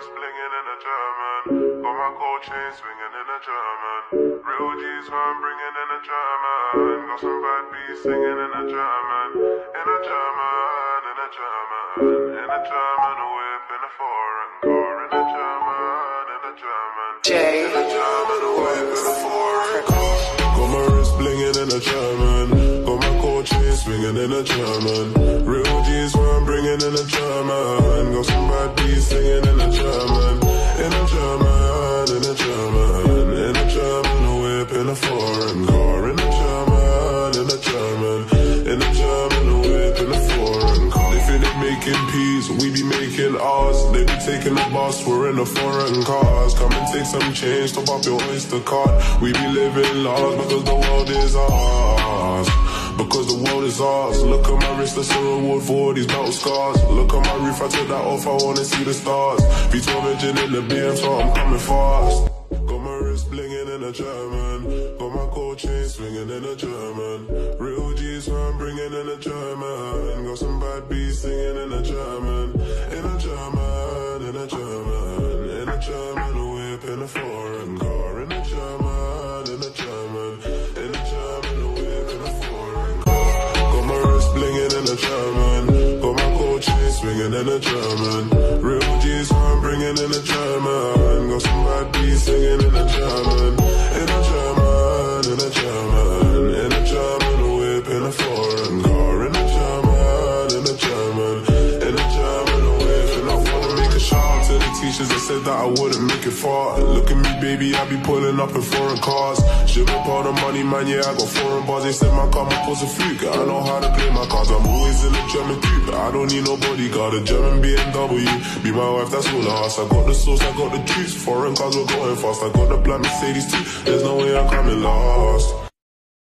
wrist blinging in a German. Got my gold chain swinging in a German. Real G's I'm bringing in a German. Got some bad beats singing in a German. In a German, in a German. In a German whip, in a foreign car. Swinging in a German. Real G's who I'm bringing in a German. Got some bad beats singing in a German. In a German, in a German. In a German whip, in a foreign car. In a German, in a German. In a German whip, in a foreign car. They think they making peas, we be making ours. They be taking the bus, we're in the foreign cars. Come and take some change, top up your Oyster card. We be living large because the world is ours. Because the world is ours. Look at my wrist, that's a reward for all these battle scars. Look at my roof, I took that off, I wanna see the stars. V12 engine in the BM, so I'm coming fast. Got my wrist blinging in a German. Got my gold chain swinging in a German. Real G's who I'm bringing in a German. Got some bad beats singing in a German. In a German, in a German. In a German blinging in a German. Got my gold chain swinging in a German. Real G's who I'm bringing in a German. Got some bad beats singing in a German. In a German, teachers that said that I wouldn't make it far. Look at me, baby, I be pulling up in foreign cars. Ship up all the money, man, yeah, I got foreign bars. They said my car, my pulse a fluke. I know how to play my cards. I'm always in a German coupe. I don't need no bodyguard. A German BMW. Be my wife, that's all I ask. I got the sauce, I got the juice. Foreign cars, we're going fast. I got the black Mercedes too. There's no way I'm coming last.